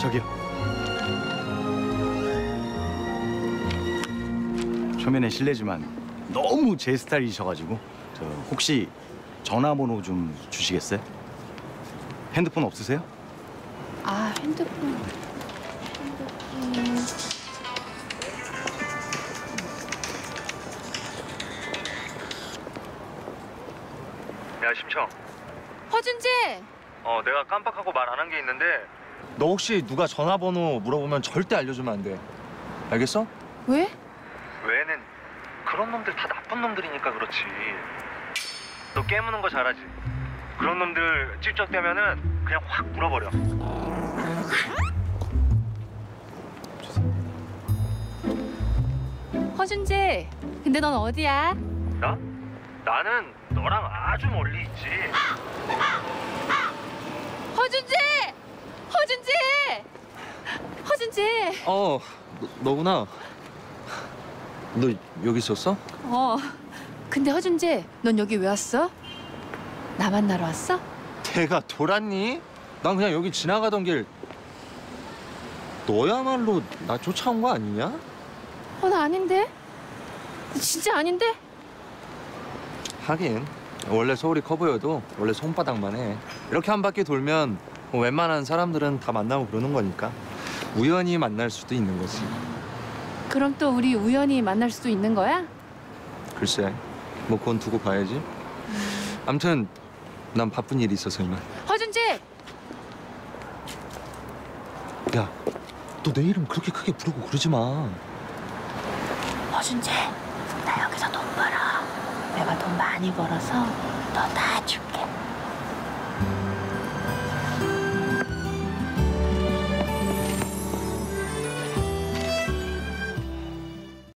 저기요. 초면에 실례지만 너무 제 스타일이셔가지고 저 혹시 전화번호 좀 주시겠어요? 핸드폰 없으세요? 아 핸드폰. 핸드폰. 야 심청 허준재. 어 내가 깜빡하고 말 안 한 게 있는데 너 혹시 누가 전화번호 물어보면 절대 알려주면 안 돼. 알겠어? 왜? 왜는 그런 놈들 다 나쁜 놈들이니까 그렇지 너 깨무는 거 잘하지 그런 놈들 찝쩍대면은 그냥 확 물어버려 허준재. 근데 넌 어디야? 나? 나는 너랑 아주 멀리 있지 허준재. 허준재. 허준재. 어, 너, 너구나. 너 여기 있었어? 어. 근데 허준재, 넌 여기 왜 왔어? 나 만나러 왔어? 내가 돌았니? 난 그냥 여기 지나가던 길. 너야말로 나 쫓아온 거 아니냐? 어, 나 아닌데. 진짜 아닌데? 하긴 원래 서울이 커 보여도 원래 손바닥만 해. 이렇게 한 바퀴 돌면 뭐 웬만한 사람들은 다 만나고 그러는 거니까 우연히 만날 수도 있는 거지. 그럼 또 우리 우연히 만날 수도 있는 거야? 글쎄, 뭐 그건 두고 봐야지. 아무튼 난 바쁜 일이 있어서 이만. 허준재. 야, 너 내 이름 그렇게 크게 부르고 그러지 마. 허준재, 나 여기서 돈 벌어. 내가 돈 많이 벌어서 너 다 줄게.